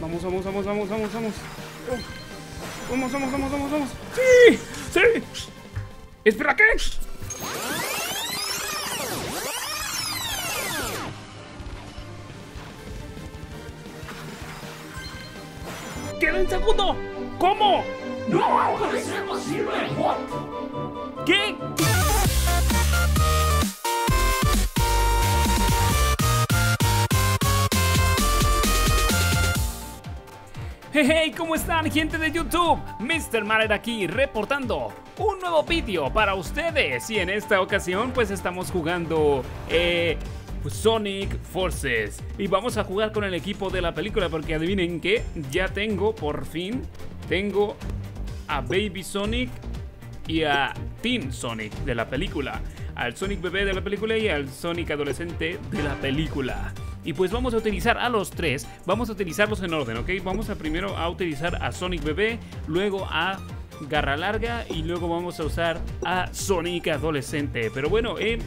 Vamos, vamos, vamos, vamos, vamos, vamos. Vamos, vamos, vamos, vamos, vamos. ¡Sí! ¡Sí! ¿Espera qué? ¡Queda un segundo! ¿Cómo? ¡No! ¿What? ¿Qué? Hey, ¿cómo están gente de YouTube? Mr. Marer aquí reportando un nuevo vídeo para ustedes y en esta ocasión pues estamos jugando eh, Sonic Forces y vamos a jugar con el equipo de la película porque adivinen que ya tengo por fin, tengo a Baby Sonic y a Teen Sonic de la película, al Sonic bebé de la película y al Sonic adolescente de la película. Y pues vamos a utilizar a los tres, vamos a utilizarlos en orden, ¿ok? Vamos a primero a utilizar a Sonic bebé, luego a Garra Larga y luego vamos a usar a Sonic adolescente. Pero bueno, eh,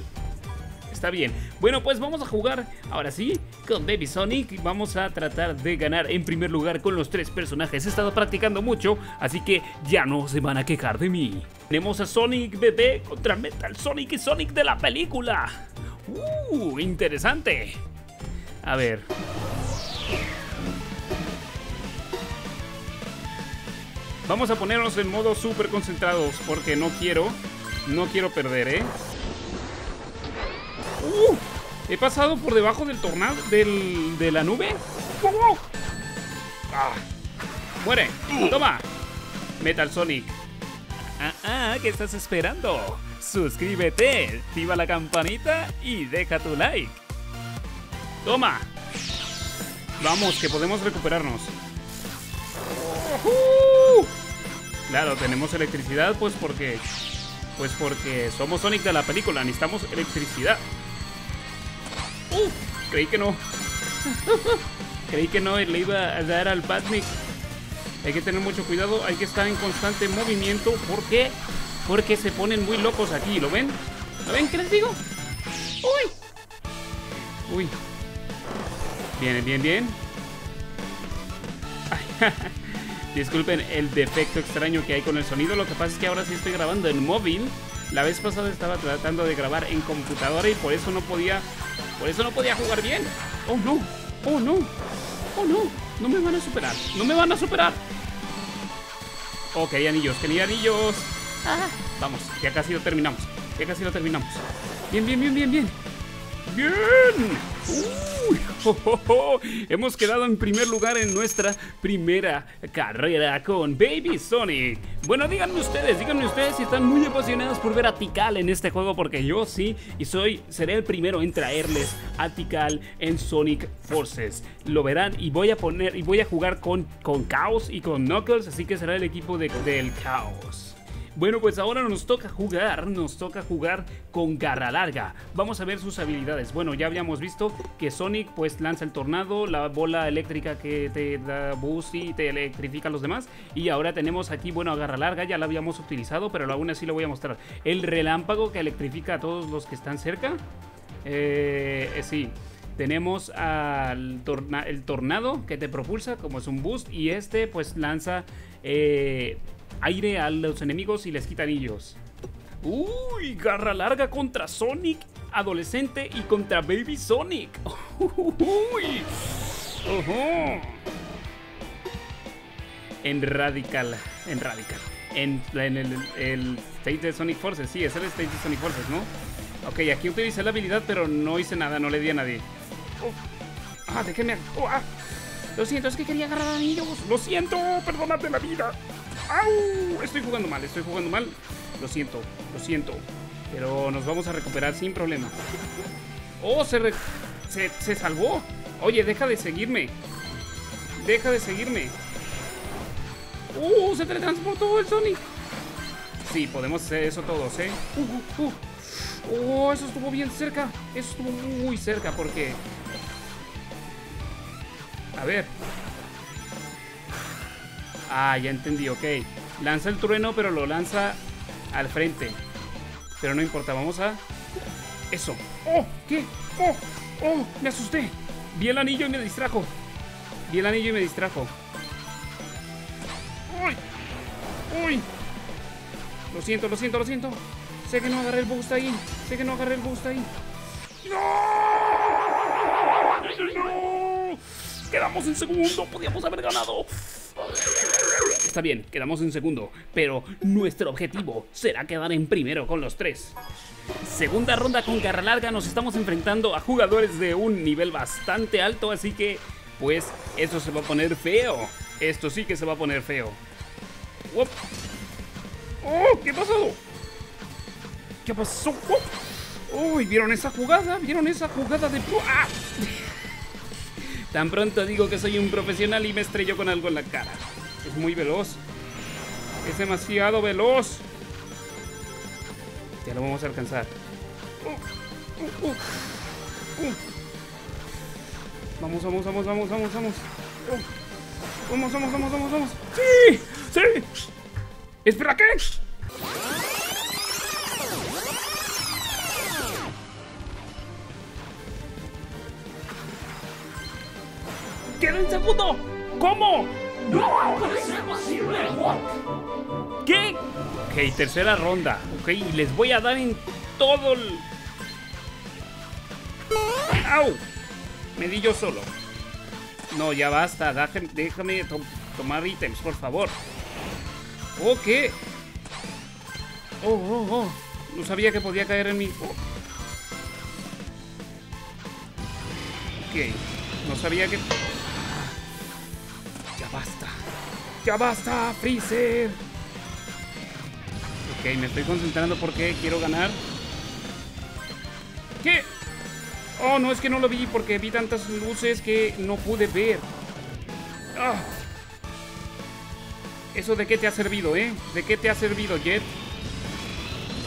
está bien. Bueno, pues vamos a jugar ahora sí con Baby Sonic. Vamos a tratar de ganar en primer lugar con los tres personajes. He estado practicando mucho, así que ya no se van a quejar de mí. Tenemos a Sonic bebé contra Metal Sonic y Sonic de la película. ¡Uh! Interesante. A ver. Vamos a ponernos en modo súper concentrados porque no quiero, no quiero perder, ¿eh? ¡Uh! He pasado por debajo del tornado, del, de la nube. ¡Ah! ¡Muere! ¡Toma! Metal Sonic. Ah, ah, ¿qué estás esperando? Suscríbete, activa la campanita y deja tu like. ¡Toma! Vamos, que podemos recuperarnos. Claro, tenemos electricidad, pues porque. Pues porque somos Sonic de la película, necesitamos electricidad. ¡Uh! Creí que no. Creí que no le iba a dar al Batmix. Hay que tener mucho cuidado, hay que estar en constante movimiento. ¿Por qué? Porque se ponen muy locos aquí, ¿lo ven? ¿Lo ven? ¿Qué les digo? ¡Uy! ¡Uy! Bien, bien, bien. Disculpen el defecto extraño que hay con el sonido. Lo que pasa es que ahora sí estoy grabando en móvil. La vez pasada estaba tratando de grabar en computadora y por eso no podía. Por eso no podía jugar bien. Oh no. Oh no. Oh no. No me van a superar. No me van a superar. Ok, anillos, que ni anillos. Ah, vamos, ya casi lo terminamos. Ya casi lo terminamos. Bien, bien, bien, bien, bien. ¡Bien! Uy, Hemos quedado en primer lugar en nuestra primera carrera con Baby Sonic. Bueno, díganme ustedes, díganme ustedes si están muy apasionados por ver a Tikal en este juego, porque yo sí, y soy, seré el primero en traerles a Tikal en Sonic Forces. Lo verán y voy a poner, y voy a jugar con, con Chaos y con Knuckles, así que será el equipo de, del Chaos. Bueno, pues ahora nos toca jugar, nos toca jugar con Garra Larga. Vamos a ver sus habilidades. Bueno, ya habíamos visto que Sonic pues lanza el tornado, la bola eléctrica que te da boost y te electrifica a los demás. Y ahora tenemos aquí, bueno, a Garra Larga, ya la habíamos utilizado, pero aún así lo voy a mostrar. El relámpago que electrifica a todos los que están cerca. Eh, sí. Tenemos al el tornado que te propulsa como es un boost y este pues lanza eh, aire a los enemigos y les quita anillos. Uy, garra larga contra Sonic, adolescente y contra Baby Sonic. Uy. En Radical, en Radical. En, el, el, state de Sonic Forces, sí, es el state de Sonic Forces, ¿no? Ok, aquí utilicé la habilidad, pero no hice nada, no le di a nadie. Ah, déjenme. Oh, ah. Lo siento, es que quería agarrar anillos. Lo siento, perdónate la vida. ¡Au! Estoy jugando mal, estoy jugando mal. Lo siento, lo siento. Pero nos vamos a recuperar sin problema. ¡Oh! Se, se, se salvó. Oye, deja de seguirme. Deja de seguirme. ¡Uh! Se teletransportó el Sonic. Sí, podemos hacer eso todos, ¿eh? Uh, uh, uh. ¡Oh! Eso estuvo bien cerca. Eso estuvo muy cerca porque... A ver, Ah, ya entendí, ok. Lanza el trueno, pero lo lanza al frente. Pero no importa, vamos a... Eso. ¡Oh! ¿Qué? ¡Oh! ¡Oh! Me asusté. Vi el anillo y me distrajo. Vi el anillo y me distrajo. ¡Uy! ¡Uy! Lo siento, lo siento, lo siento. Sé que no agarré el boost ahí. Sé que no agarré el boost ahí. ¡No! ¡No! Quedamos en segundo. Podíamos haber ganado. Está bien, quedamos en segundo, pero nuestro objetivo será quedar en primero con los tres. Segunda ronda con garra larga, nos estamos enfrentando a jugadores de un nivel bastante alto, así que pues eso se va a poner feo. Esto sí que se va a poner feo. ¡Oh! ¿Qué pasó? ¿Qué pasó? ¡Uy! ¿Vieron esa jugada? ¿Vieron esa jugada de... ¡Ah! Tan pronto digo que soy un profesional y me estrello con algo en la cara. Es muy veloz. Es demasiado veloz. Ya lo vamos a alcanzar. Vamos, vamos, vamos, vamos, vamos, vamos. Vamos, vamos, vamos, vamos, vamos. ¡Sí! ¡Sí! ¿Espera qué? ¡Queda en segundo! ¿Cómo? ¡No puede ser posible, ¿Qué? Ok, tercera ronda. Ok, les voy a dar en todo el... ¡Au! Me di yo solo. No, ya basta. Déjame, déjame to tomar ítems, por favor. ¿Oh, qué? Oh, oh, oh. No sabía que podía caer en mi... Oh. Ok. No sabía que... Basta. Ya basta, Freezer. Ok, me estoy concentrando porque quiero ganar. ¿Qué? Oh, no, es que no lo vi porque vi tantas luces que no pude ver. Ah. ¿Eso de qué te ha servido, eh? ¿De qué te ha servido, Jet?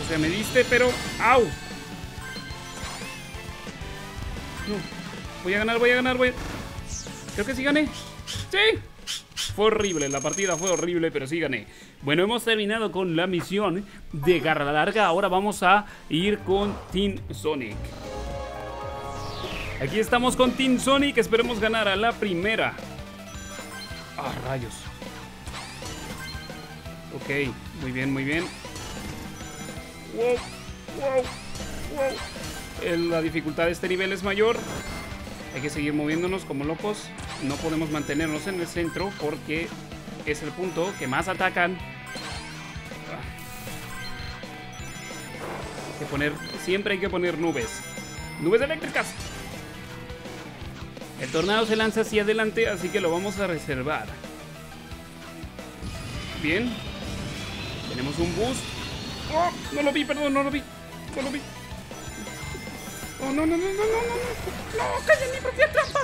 O sea, me diste, pero... ¡Au! No. Voy a ganar, voy a ganar, voy a... Creo que sí gané. ¡Sí! Fue horrible, la partida fue horrible, pero sí gané. Bueno, hemos terminado con la misión de garra larga. Ahora vamos a ir con Team Sonic. Aquí estamos con Team Sonic. Esperemos ganar a la primera. Ah, rayos. Ok, muy bien, muy bien. Wow, wow, wow. La dificultad de este nivel es mayor. Hay que seguir moviéndonos como locos. No podemos mantenernos en el centro porque es el punto que más atacan. Hay que poner, siempre hay que poner nubes. Nubes eléctricas. El tornado se lanza hacia adelante, así que lo vamos a reservar. Bien. Tenemos un boost. ¡Oh! No lo vi, perdón, no lo vi. No lo vi. ¡Oh, no, no, no, no, no, no! ¡No! ¡Calla en mi propia trampa!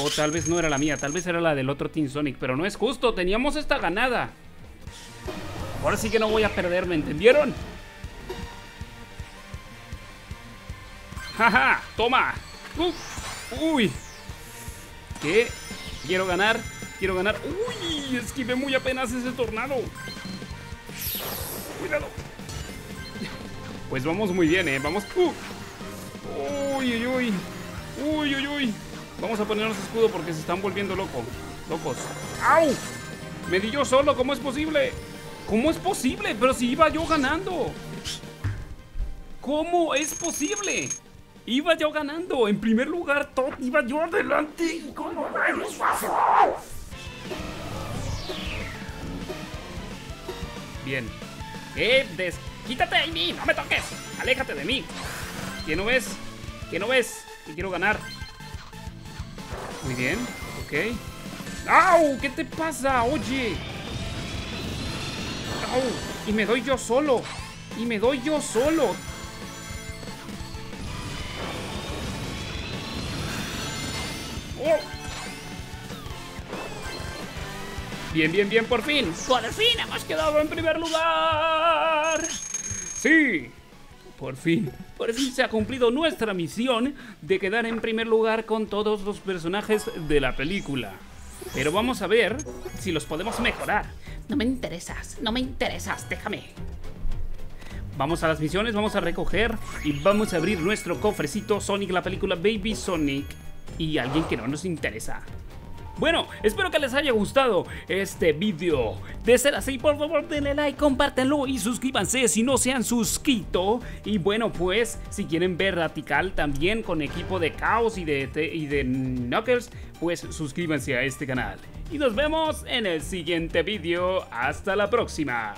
O tal vez no era la mía, tal vez era la del otro Team Sonic, pero no es justo, teníamos esta ganada. Ahora sí que no voy a perder, ¿me entendieron? ¡Jaja! ¡Toma! Uh, ¡Uy! ¿Qué? Quiero ganar, quiero ganar. ¡Uy! Esquivé muy apenas ese tornado. Cuidado. Pues vamos muy bien, ¿eh? Vamos... ¡Uy, uy, uy! ¡Uy, uy, uy! Vamos a ponernos escudo porque se están volviendo locos. Locos. ¡Au! Me di yo solo, ¿cómo es posible? ¿Cómo es posible? Pero si iba yo ganando. ¿Cómo es posible? Iba yo ganando. En primer lugar, todo iba yo adelante. ¿Cómo es Bien. Eh, des... Quítate de mí, no me toques. Aléjate de mí. ¿Qué no ves? ¿Qué no ves? Que quiero ganar. Muy bien, ok. ¡Au! ¿Qué te pasa? Oye. ¡Au! Y me doy yo solo. Y me doy yo solo. ¡Oh! Bien, bien, bien, por fin. Por fin hemos quedado en primer lugar. Sí, por fin, por fin se ha cumplido nuestra misión de quedar en primer lugar con todos los personajes de la película. Pero vamos a ver si los podemos mejorar. No me interesas, no me interesas, déjame. Vamos a las misiones, vamos a recoger y vamos a abrir nuestro cofrecito Sonic, la película Baby Sonic y alguien que no nos interesa. Bueno, espero que les haya gustado este vídeo. De ser así, por favor denle like, compártanlo y suscríbanse si no se han suscrito. Y bueno, pues si quieren ver Radical también con equipo de Chaos y de, y de Knuckles, pues suscríbanse a este canal. Y nos vemos en el siguiente vídeo. Hasta la próxima.